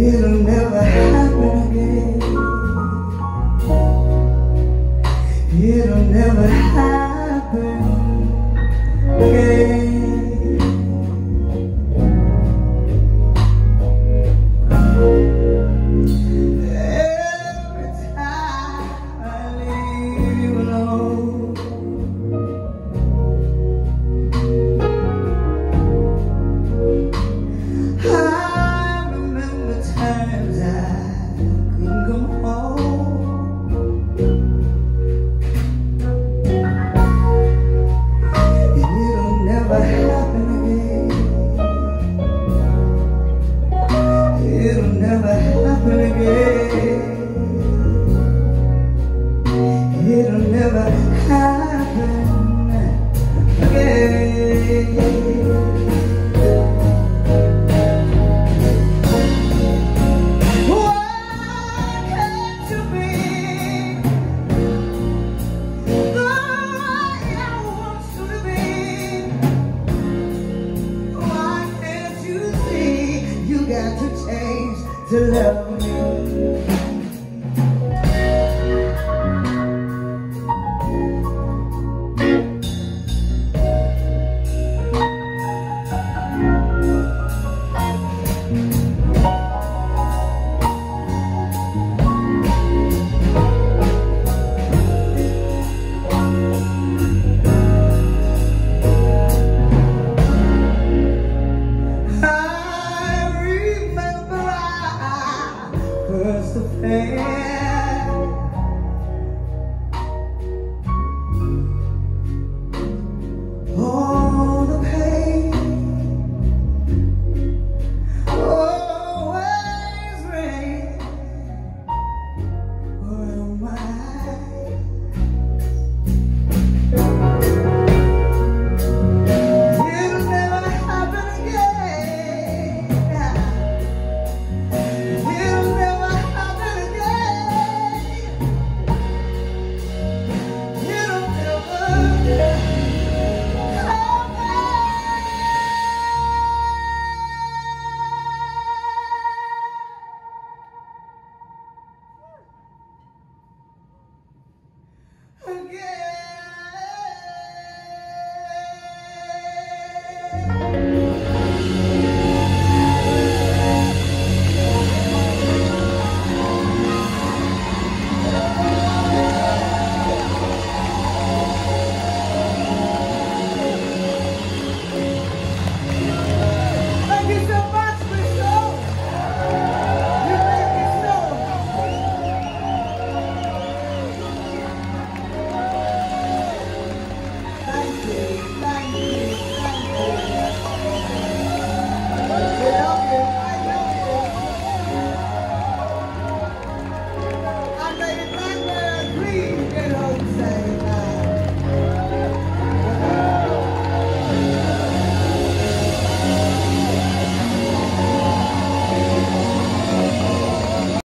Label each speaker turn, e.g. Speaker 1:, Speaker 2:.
Speaker 1: It'll never happen. vai. to love me. É.